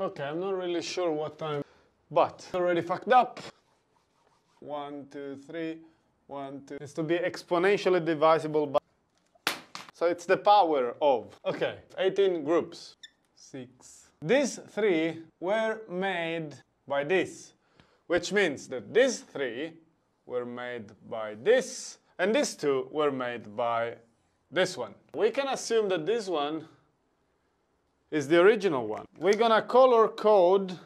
Okay, I'm not really sure what time, but already fucked up. One, two, three, one, two. It's to be exponentially divisible by. So it's the power of. Okay, 18 groups. Six. These three were made by this, which means that these three were made by this, and these two were made by this one. We can assume that this one is the original one. We're gonna color code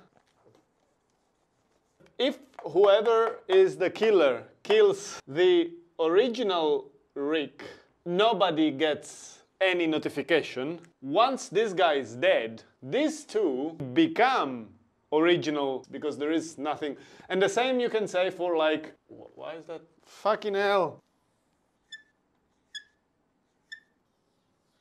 if whoever is the killer kills the original Rick, nobody gets any notification. Once this guy is dead, these two become original because there is nothing. And the same you can say for like, why is that? Fucking hell.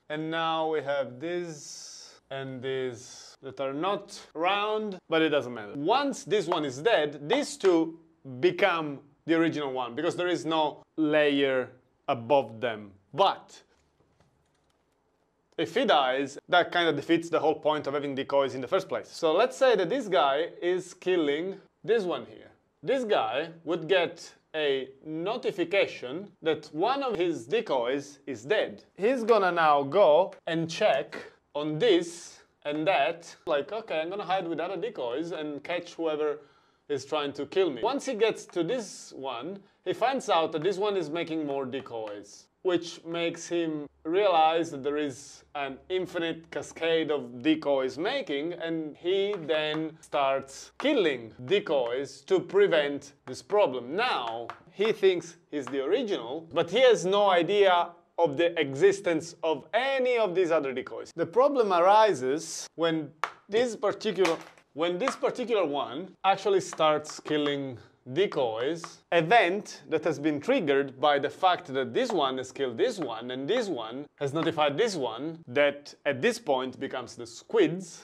And now we have this and this that are not round, but it doesn't matter. Once this one is dead, these two become the original one because there is no layer above them. But if he dies, that kind of defeats the whole point of having decoys in the first place. So let's say that this guy is killing this one here. This guy would get a notification that one of his decoys is dead. He's gonna now go and check on this and that, like, okay, I'm gonna hide with other decoys and catch whoever is trying to kill me. Once he gets to this one, he finds out that this one is making more decoys, which makes him realize that there is an infinite cascade of decoys making, and he then starts killing decoys to prevent this problem. Now, he thinks he's the original, but he has no idea of the existence of any of these other decoys. The problem arises when this particular when this particular one actually starts killing decoys, event that has been triggered by the fact that this one has killed this one and this one has notified this one that at this point becomes the squids.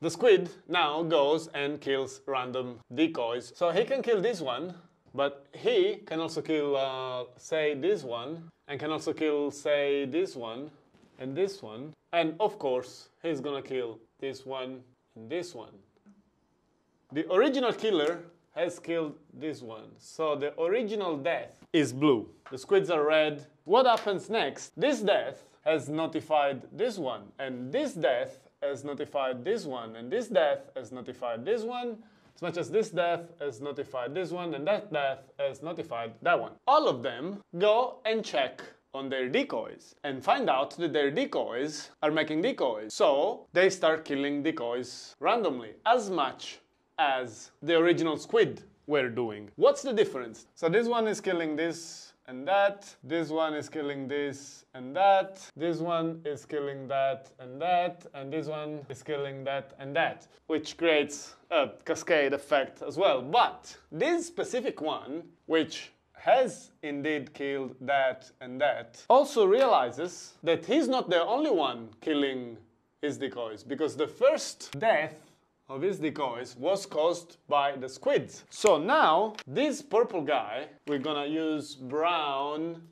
The squid now goes and kills random decoys. So he can kill this one, but he can also kill, uh, say, this one, and can also kill, say, this one, and this one. And of course, he's gonna kill this one and this one. The original killer has killed this one. So the original death is blue. The squids are red. What happens next? This death has notified this one, and this death has notified this one, and this death has notified this one, as much as this death has notified this one, and that death has notified that one. All of them go and check on their decoys and find out that their decoys are making decoys. So they start killing decoys randomly, as much as the original squid were doing. What's the difference? So this one is killing this and that, this one is killing this and that, this one is killing that and that, and this one is killing that and that, which creates a cascade effect as well. But this specific one, which has indeed killed that and that, also realizes that he's not the only one killing his decoys, because the first death of his decoys was caused by the squids. So now, this purple guy, we're gonna use brown,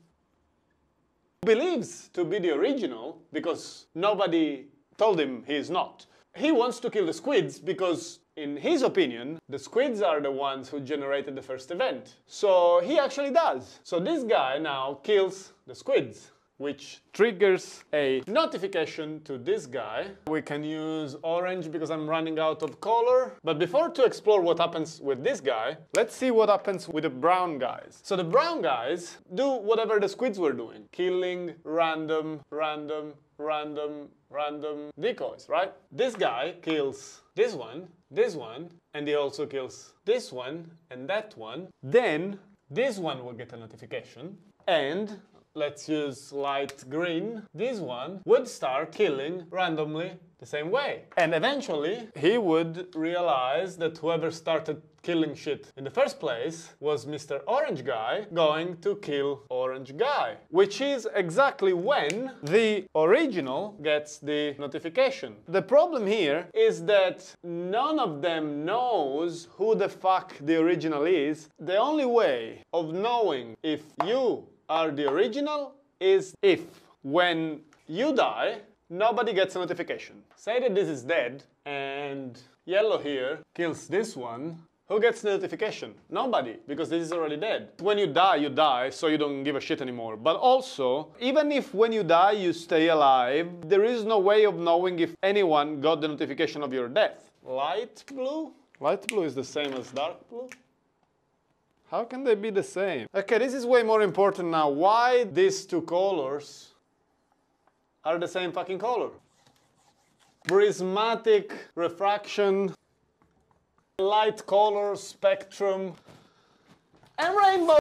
believes to be the original because nobody told him he is not. He wants to kill the squids because in his opinion, the squids are the ones who generated the first event. So he actually does. So this guy now kills the squids which triggers a notification to this guy. We can use orange because I'm running out of color. But before to explore what happens with this guy, let's see what happens with the brown guys. So the brown guys do whatever the squids were doing. Killing random, random, random, random decoys, right? This guy kills this one, this one, and he also kills this one and that one. Then this one will get a notification and let's use light green, this one would start killing randomly the same way. And eventually, he would realize that whoever started killing shit in the first place was Mr. Orange Guy going to kill Orange Guy. Which is exactly when the original gets the notification. The problem here is that none of them knows who the fuck the original is. The only way of knowing if you are the original is if when you die, nobody gets a notification. Say that this is dead, and yellow here kills this one, who gets the notification? Nobody, because this is already dead. When you die, you die, so you don't give a shit anymore. But also, even if when you die you stay alive, there is no way of knowing if anyone got the notification of your death. Light blue? Light blue is the same as dark blue? How can they be the same? Okay, this is way more important now. Why these two colors are the same fucking color? Prismatic refraction light color spectrum and rainbow